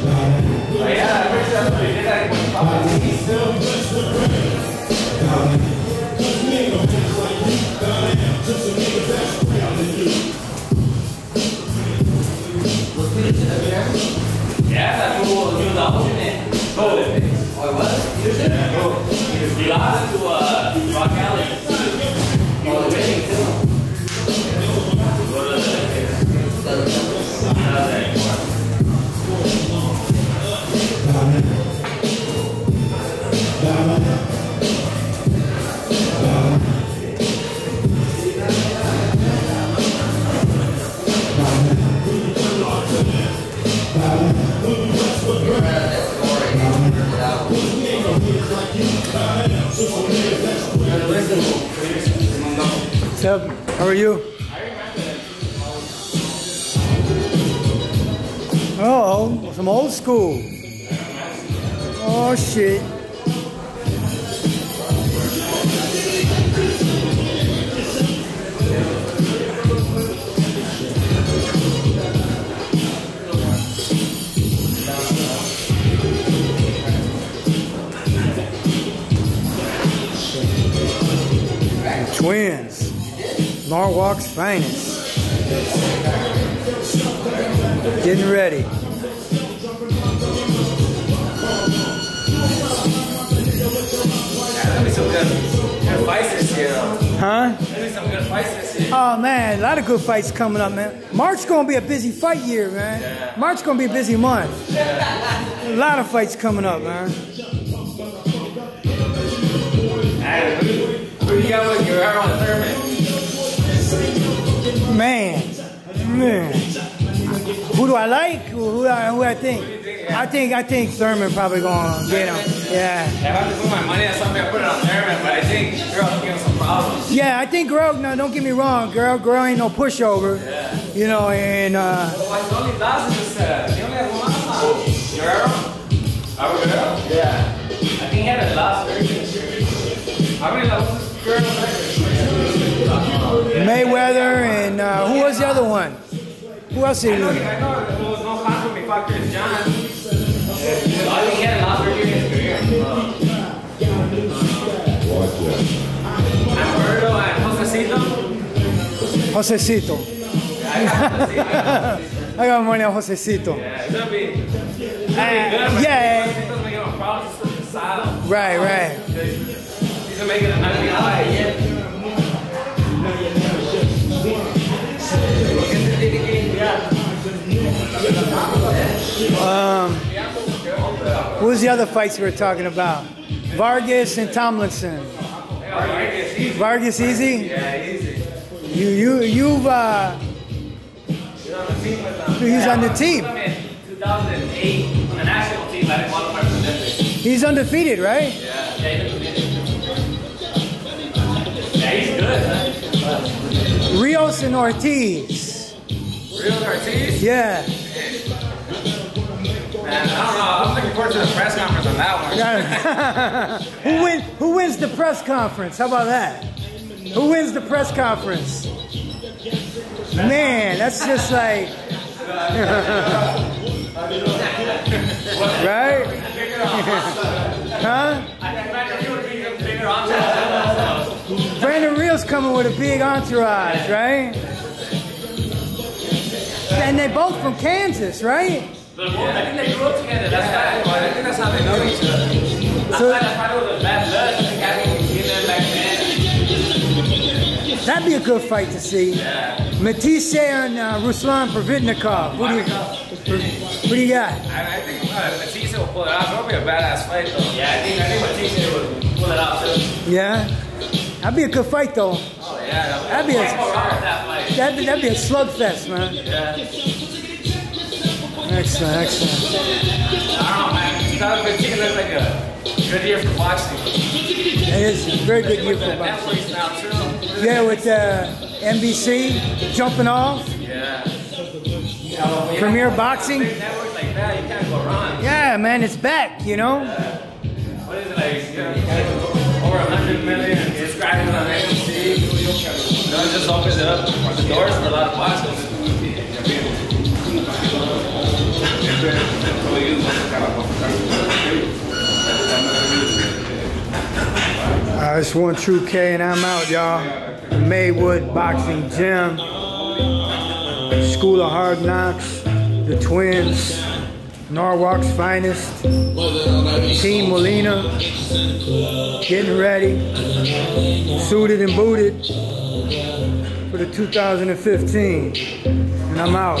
up? How are you? Oh, some old school. Oh shit. Twins. Norwalk's finest. Getting ready. There'll be some good, good fights this year, though. Huh? There'll be some good Getting ready. year. Oh man, a lot of good fights coming up, man. March gonna be a busy fight year, man. March gonna be a busy month. A lot of fights coming up, man. Hey, who, who you got with Guerrero and Thurman? Man, man. Who do I like? Who, who, I, who I think? I think I think Thurman probably gonna get him. Yeah, If I have to put my money on something, I put it on Thurman, but I think Guerrero's giving some problems. yeah. I think Guerrero. No, don't get me wrong. Guerrero, Guerrero ain't no pushover. Yeah. You know, and uh, Well, he's only losses this set. He only has one loss. Guerrero? Albert Yeah. I think he had a loss Mayweather and uh, who was the other one? Who else did he? I know there was no conflict with Factor is John. I think he had a loss very good in his career. And and Josecito. Josecito. I got Josecito. I got money on Josecito. Yeah, it's gonna be. It's gonna be good, but yeah. Josecito's making him problems just with the style. Right, right. He's gonna make it an. Um, who was the other fights we were talking about? Vargas and Tomlinson. Vargas easy? Yeah, easy. You you you've uh He's on the team. He's on the team. 2008 on the national team. I didn't qualify for the Olympics. he's undefeated, right? Yeah, yeah, Yeah, good, man. Rios and Ortiz. Real Ortiz? Yeah. Man, I don't know. I'm looking forward to the press conference on that one. who win who wins the press conference? How about that? Who wins the press conference? Man, that's just like Reel's coming with a big entourage, right? And they both from Kansas, right? I think they grew up together. That's fact. I think that's how they know each other. So- That's probably the bad blood. I think I can see them back then. That'd be a good fight to see. Matthysse and uh, Ruslan Provodnikov. Who do you, who do you got? I, I think uh, Matthysse will pull it off. It'll be a badass fight, though. Yeah, I think I think Matthysse would pull it off too. Yeah? That'd be a good fight, though. Oh yeah, That'd be a- Can't go wrong with that that'd be, that'd be a slugfest, man. Yeah. Excellent, excellent. I don't know, man. 2015 looks like a good year for boxing. It is a very good year for boxing. Yeah, with uh, NBC jumping off, Yeah. Premier Boxing. Yeah, man, it's back, you know? What is it like? You know, over 100 million just. Uh, it's one true K and I'm out, y'all. Maywood Boxing Gym. School of Hard Knocks. The Twins. Norwalk's finest. Team Molina. Getting ready. Suited and booted for the 2015. And I'm out.